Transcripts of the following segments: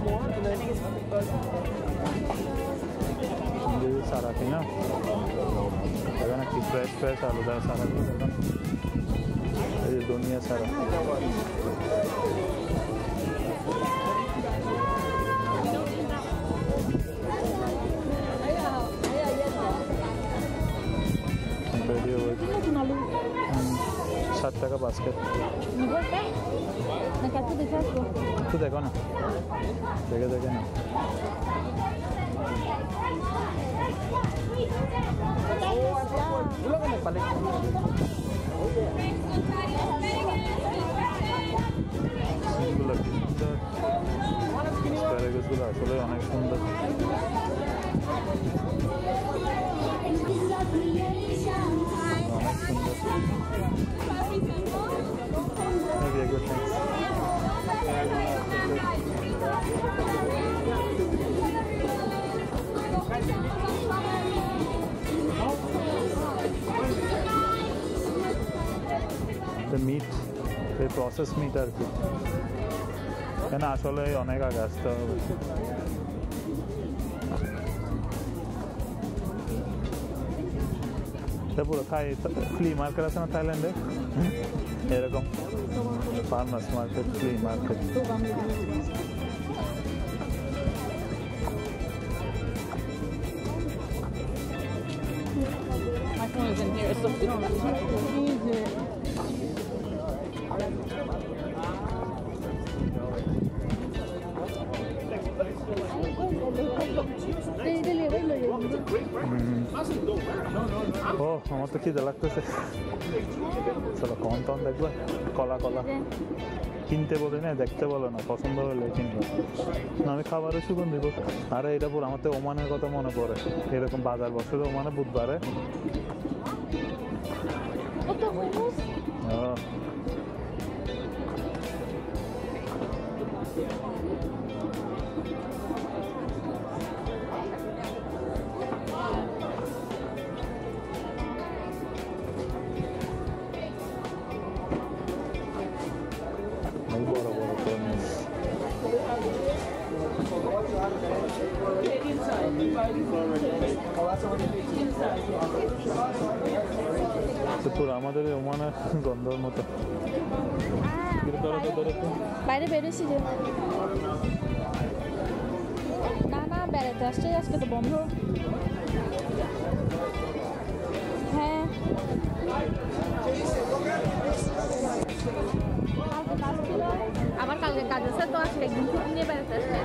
more, and I think it's good. This is Sarah, yeah? They're gonna keep fresh, fresh, all of that Sarah. This is Dunia Sarah. ষাট টাকা basket একটা দেখে না। দেখে দেখে না আসলে অনেক সুন্দর। অনেক সুন্দর। The meat, the processed meat আর কি কেন আসলে অনেক আগে আসতে হবে এটা পুরো থাই ফ্লি মার্কেট আছে না থাইল্যান্ডে এরকম farmers market, flea market. My phone is in here, it's so আমার তো খিদে লাগতেছে। চলো কম টন দেখবে? কলা কলা। কিনতে বলে না দেখতে বলো না পছন্দ হলে কিনবো। না আমি খাবারও সুগন্ধ দিব। আরে এটা বল আমার তো ওমানের কথা মনে পড়ে। এরকম বাজার বসে তো ওমানে বুধবারে। আসছে, আজকে তো বন্ধ। হ্যাঁ। আমার কালকে কাজ আছে তো, আজকে একদিন ছুটি নিয়ে বেড়াতে আসছে.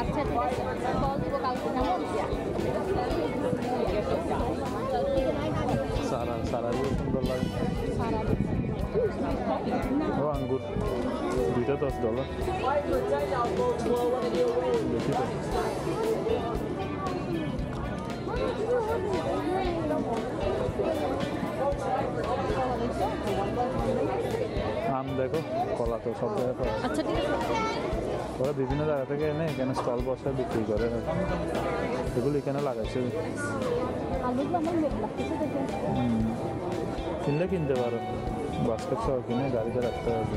আচ্ছা ঠিক আছে। কল দিব কালকে যাব সারা সারাগুলো সুন্দর লাগে। ও আঙ্গুর, দুইটা দশ ডলার? দেখি তো। আম দেখো, কলা তো সব জায়গায় আচ্ছা ওরা বিভিন্ন জায়গা থেকে এনে এখানে স্টল বসে বিক্রি করে। এগুলো এখানে লাগাইছে। কিনলে কিনতে পারো। বাস্কেট সহ কিনে গাড়িতে রাখতে হবে।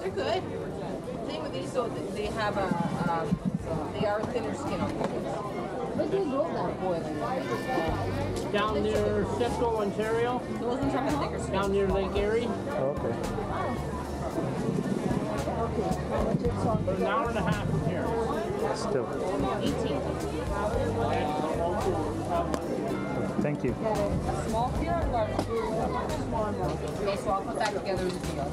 They're good. The thing with these, though, they have a, um, they are thinner skin Where do you grow that boiling. Down near Cisco, Ontario. Those ones have a thicker skin. Down near Lake Erie. Oh, okay. But an hour and a half from here. Still. 18. Thank you. Small beer or large Okay, so I'll put that together as a deal.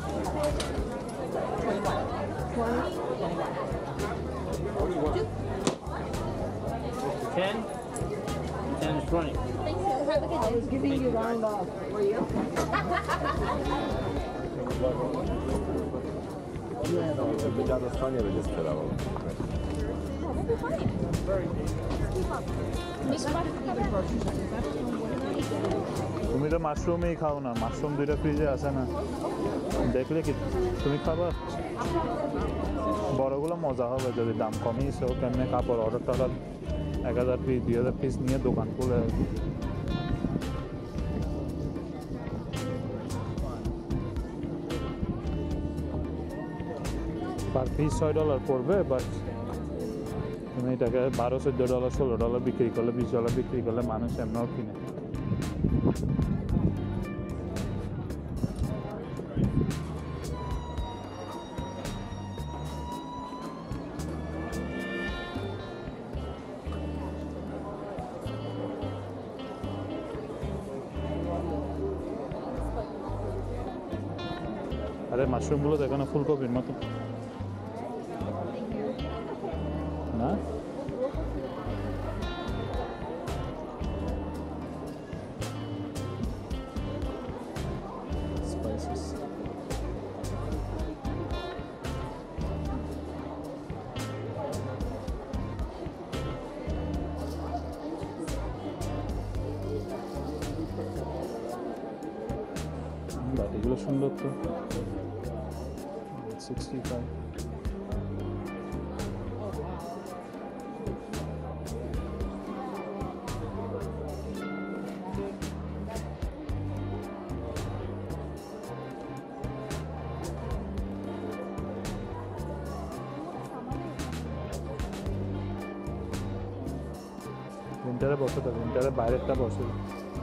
21. 10? 10 is 20. Thank you. Have a good I was giving you round off. Were you? তুমি তো মাশরুমই খাও না, mushroom দুইটা ফ্রিজে আছে না। দেখলে কি? তুমি খাবা? বড়গুলো মজা হবে যদি দাম কমিয়েছে কেমনে কাপড় অর্ডার টর্ডার এক হাজার পিস দুই হাজার পিস নিয়ে দোকান খুলে। পার পিস ছয় ডলার পড়বে বাট তুমি এটাকে বারো চোদ্দ ডলার ষোলো ডলার বিক্রি করলে বিশ ডলার বিক্রি করলে মানুষ এমনও কিনে। আরে মাশরুমগুলো দেখো না ফুলকপির মতো Gayret de.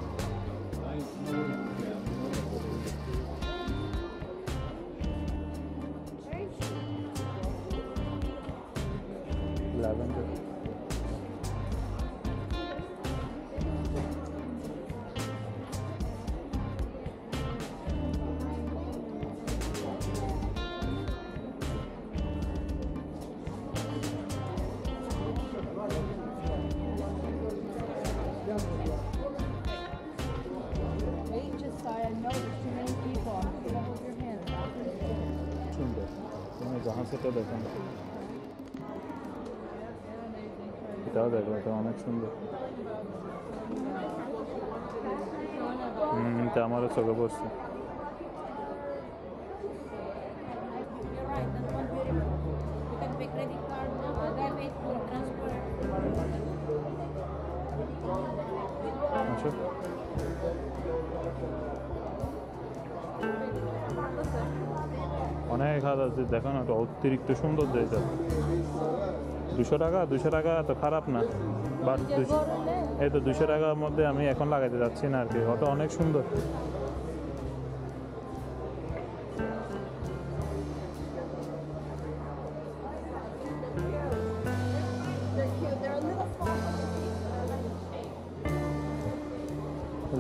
অনেক হাত আছে, দেখো না অতিরিক্ত সুন্দর যেটা দুশো টাকা? দুশো টাকা তো খারাপ না। বাট এই তো দুশো টাকার মধ্যে আমি এখন লাগাইতে যাচ্ছি না আর কি। ওটা অনেক সুন্দর।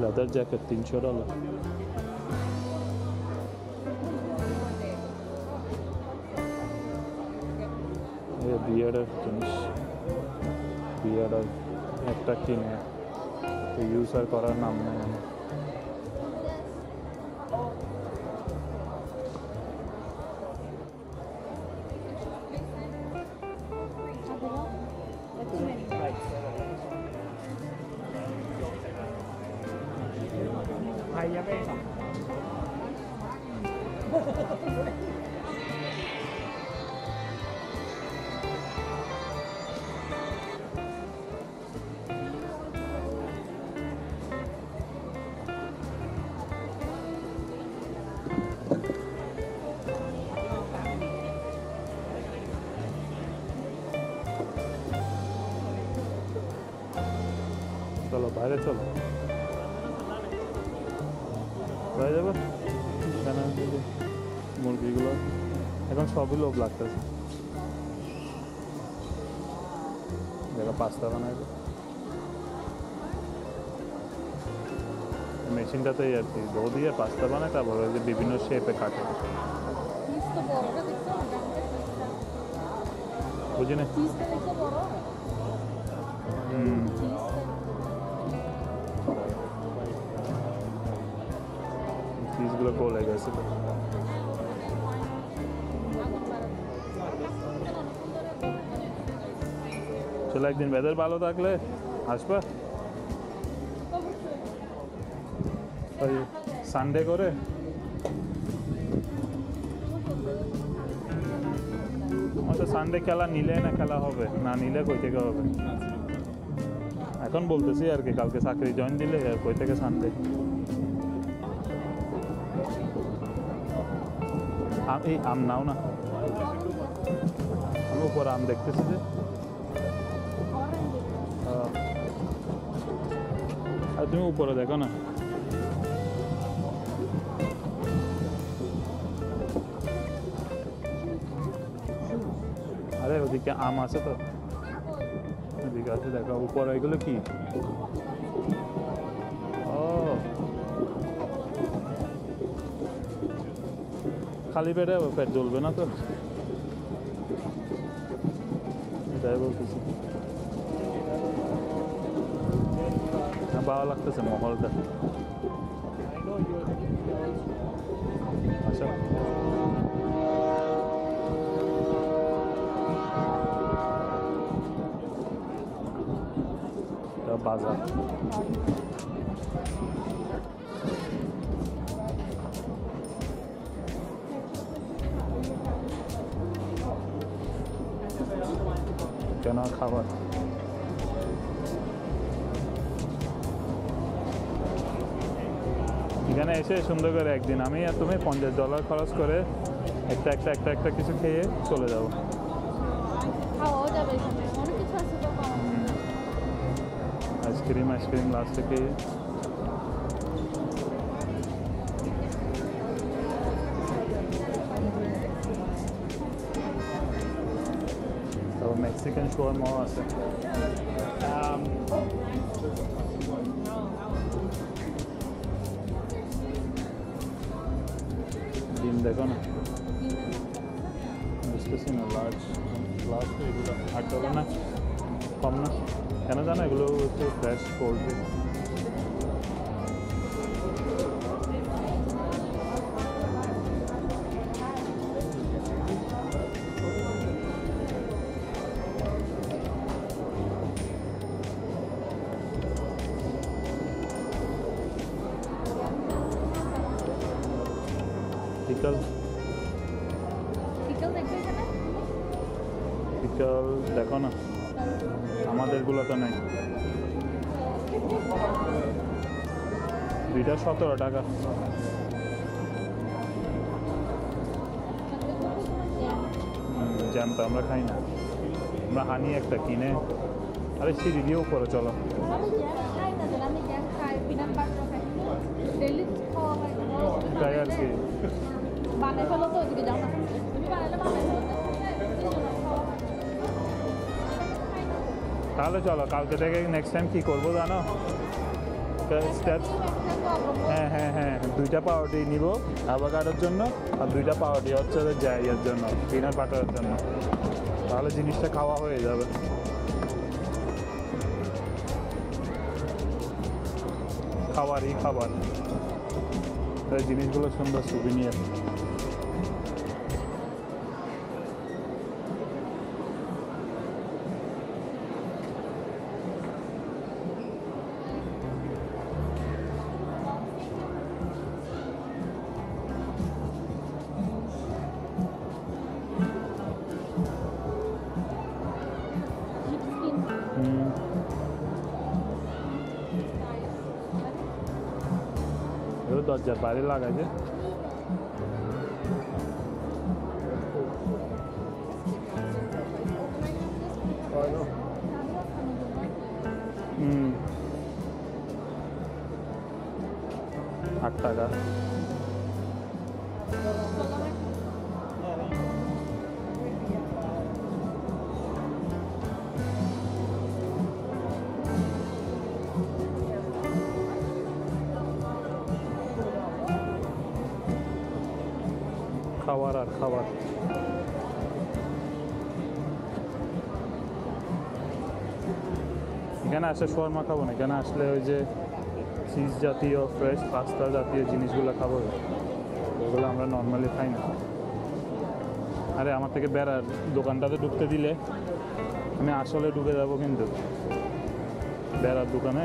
লেদার জ্যাকেট তিনশো ডলার বিয়ারের জিনিস বিয়ারের একটা কিনে ইউজ আর করার নাম নেই আমার। বাইরে চলো। বাইরে যাব? মুরগিগুলো? এখন সবই লোভ লাগতেছে। দেখো পাস্তা বানাইবে। মেশিনটাতেই আর কি দৌ দিয়ে পাস্তা বানায় তারপরে যে বিভিন্ন শেপে কাটে। বুঝি না হুম। গলে গেছে তো চলো একদিন বেদের ভালো থাকলে আসবা ওই সানডে করে আমাদের সানডে খেলা নিলে না খেলা হবে না নিলে কই থেকে হবে এখন বলতেছি আর কি কালকে চাকরি জয়েন দিলে কই থেকে সানডে এই আম নাও না। আমি উপরে আম দেখতেছি যে। আর তুমি উপরে দেখো না। আরে ওদিকে আম আছে তো। ওদিকে আছে, দেখো, উপরে এগুলো কি? খালি পেটে পেট জ্বলবে না তো। এটাই বলতেছি। ভালো লাগতেছে মহলটা। আচ্ছা। বাজার। কেন খাবার এখানে এসে সুন্দর করে একদিন আমি আর তুমি পঞ্চাশ ডলার খরচ করে একটা একটা একটা একটা কিছু খেয়ে চলে যাব। আইসক্রিম আইসক্রিম লাস্টে খেয়ে মেক্সিকান শোয়ারমাও আছে ডিম দেখো না বুঝতেছি না লার্জ লার্জ এগুলো আট ডলার না কম না কেন জানো এগুলো হচ্ছে ফ্রেশ পোলট্রি দেখো না আমাদেরগুলো তো নেই। দুইটা সতেরো টাকা। জ্যাম তো আমরা খাই না। আমরা হানি একটা কিনে। আরে সিঁড়ি দিয়েও করে চলো। আমি জ্যাম খাই তাহলে চলো, কালকে থেকে নেক্সট টাইম কী করব জানো? স্টেপস হ্যাঁ হ্যাঁ হ্যাঁ দুইটা পাউরুটি নিব অ্যাভোকাডোর জন্য আর দুইটা পাউরুটি হচ্ছে জাইয়ের জন্য পিনাট বাটারের জন্য। তাহলে জিনিসটা খাওয়া হয়ে যাবে। খাবারই খাবার। জিনিসগুলো সুন্দর সুবিনিয়ার বাইরে লাগা যে আট টাকা খাবার। এখানে আসলে শর্মা খাব না, এখানে আসলে ওই যে চিজ জাতীয় ফ্রেশ পাস্তা জাতীয় জিনিসগুলো খাব। ওগুলো আমরা নর্মালি খাই না। আরে, আমার থেকে বেড়ার দোকানটাতে ঢুকতে দিলে আমি আসলে ঢুকে যাব কিন্তু। বেড়ার দোকানে?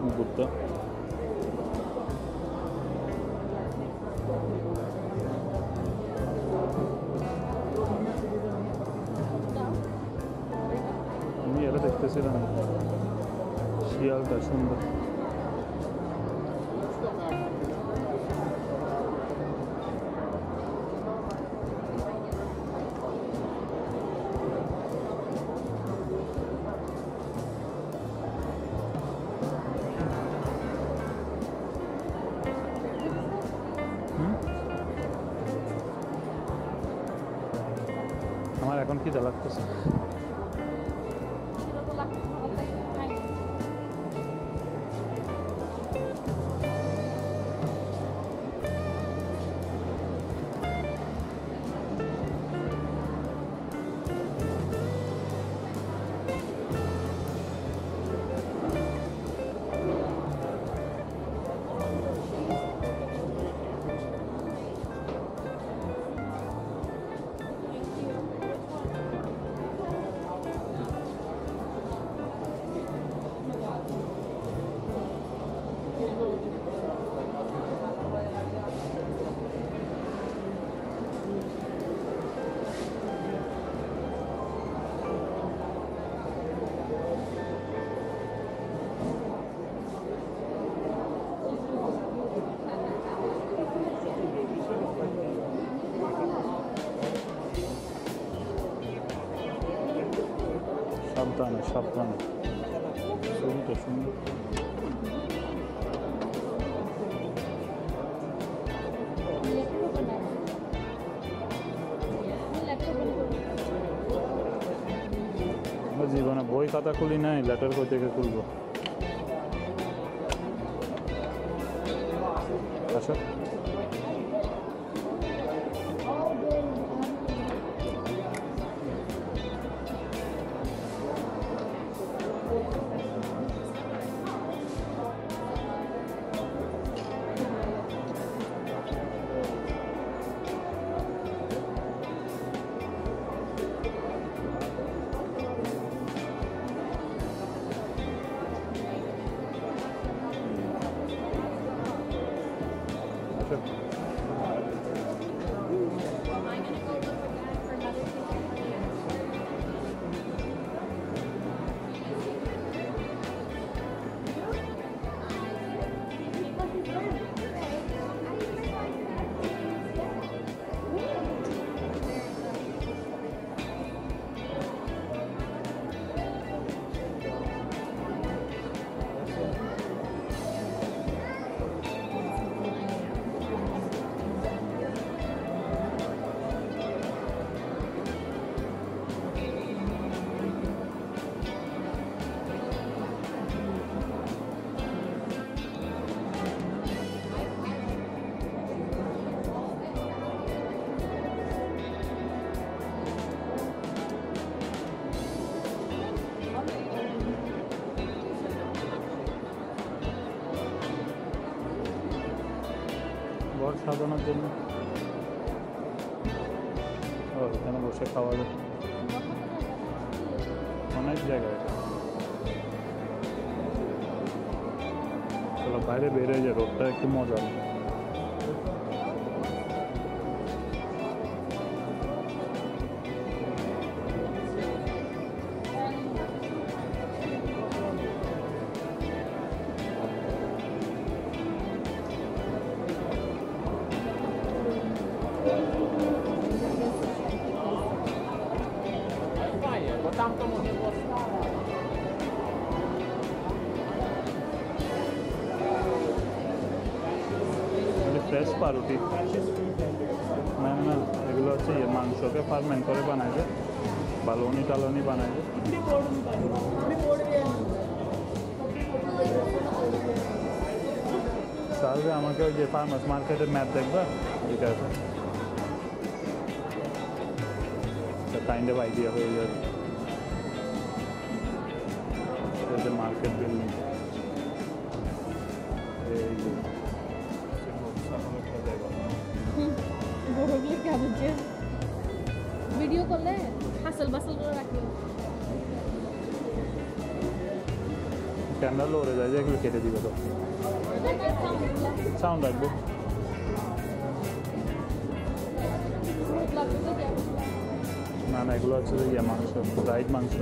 गुप्ता मी याला त्याच्या शियाल दर्शन toda la. সাবধানে সাবধানে ছবিটা জীবনে বই খাতা খুলি নাই লেটার কই থেকে খুলবো? সাজানোর জন্য। ও এখানে বসে খাওয়া যায়। অনেক জায়গা এটা চলো বাইরে বেরিয়ে যায় রোডটা একটু মজা Vaya, ফ্রেশ পাউরুটি। না না, এগুলো হচ্ছে ইয়ে মাংসকে ফার্মেন্ট করে বানায় যে, বালুনি টালনি বানায় যে। তাহলে আমাকে ওই যে ফার্মার্স মার্কেটের ম্যাপ দেখবা? ঠিক আছে। কাইন্ড অফ আইডিয়া হয়ে যাবে। হাসল বাসল করে রাখি ক্যামেরা লড়ে যায় যে এগুলো কেটে দিবে তো সাউন্ড রাখবো না না এগুলো হচ্ছে যে ইয়ে মাংস ফ্রাইড মাংস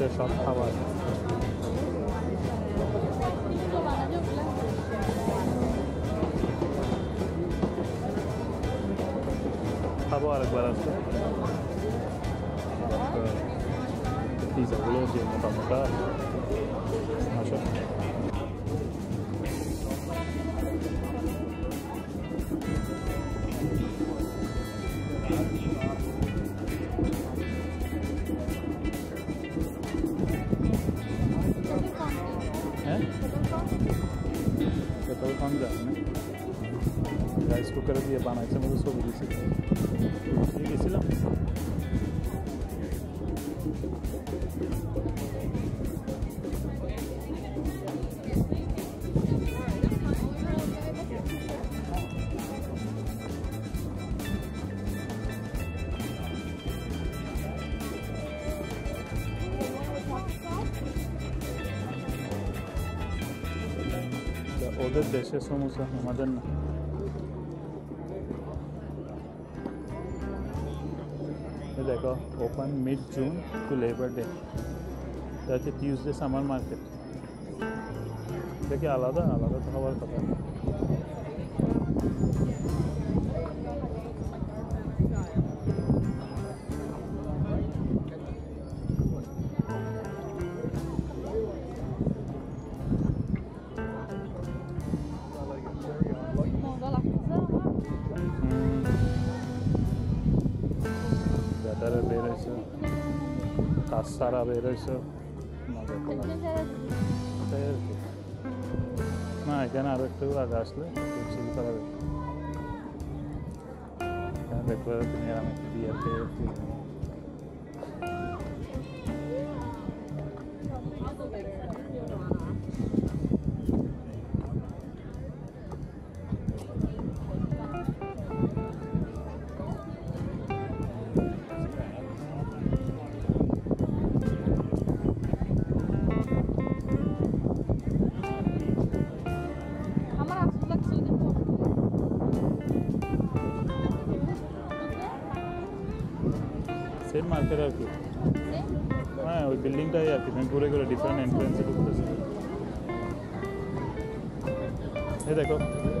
দেখা যাচ্ছে সব খাবার খাবো আরেকবার আসতে পিজাগুলো যে মোটা মোটা আসো পেট্রোল কম যায় না রাইস কুকারে দিয়ে বানাইছে মতো ছবি দিছি দিয়ে গেছিলাম তা ওদের দেশের সমস্যা আমাদের না এই দেখো open mid June to labour day এটা হচ্ছে টিউসডে সামার মার্কেট এটা কি আলাদা আলাদা তো হওয়ার কথা কাজ সারা বের হয়েছে মজা করা এটাই আর কি। না এখানে আরো একটু আগে আসলে চিল করা যাবে এখানে দেখবে তুমি আর আমি বিয়ার খেয়েছি पूरे को डिफरेंट एंट्रेंस से बुक कर देखो।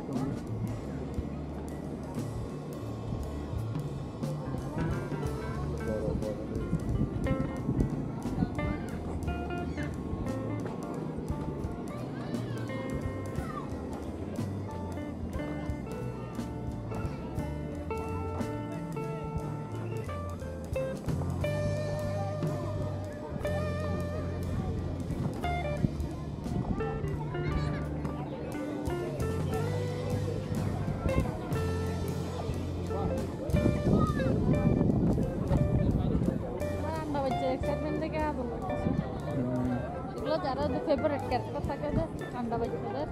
ফেভারিট ক্যারেক্টার থাকে যে? আন্ডা বাচ্চাদের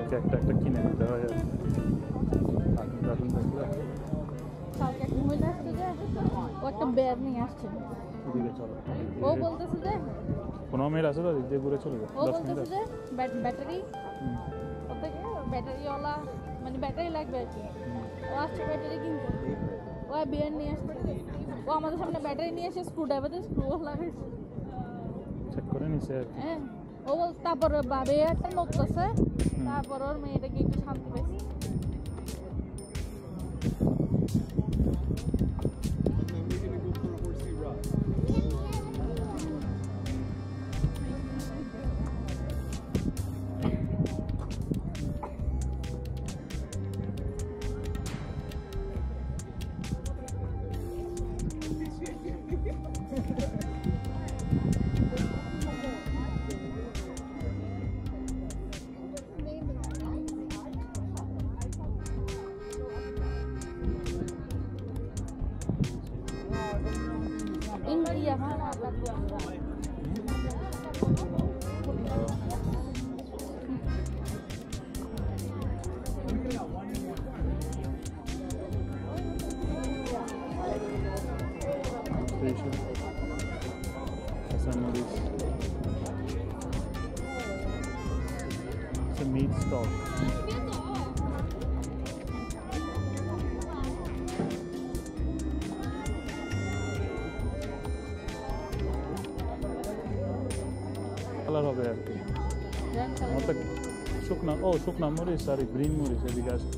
ওকে একটা একটা কিনে নিতে হয় আর কি। কার্টুন দেখলে কালকে এক মহিলা আসছে যে? ও একটা বেয়ার নিয়ে আসছে। এদিকে চলো। ও বলতেছে যে? কোনো মেয়ের আছে তো? এদিক দিয়ে ঘুরে চলে ও বলতেছে যে ব্যাটারি হুম, ও থেকে ব্যাটারিওয়ালা মানে ব্যাটারি লাগবে আর কি। ও আসছে ব্যাটারি কিনতে। ও বিয়ার নিয়ে আসছে। ও আমাদের সামনে ব্যাটারি নিয়ে এসে স্ক্রু ড্রাইভারে স্ক্রু লাগাইছে। চেক করে নিছে হ্যাঁ। ও বল তারপর বাবে একটা নড়তেছে তারপর ওর মেয়েটাকে একটু শান্তি পাইছে। কালার হবে আর কি আমার তো শুকনা ও শুকনা মরিচ আর গ্রিন মরিচ এদিকে আছে